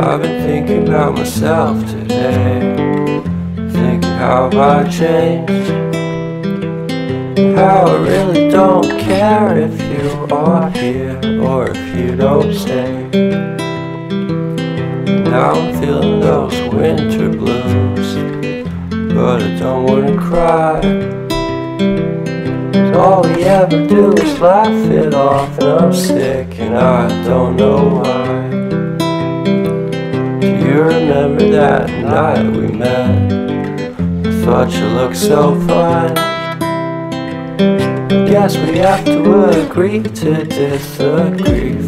I've been thinking about myself today. Thinking how I changed? How I really don't care if you are here or if you don't stay. Now I'm feeling those winter blues, but I don't wanna cry. All we ever do is laugh it off, and I'm sick, and I don't know why. Remember that night we met? Thought you looked so fine. Guess we have to agree to disagree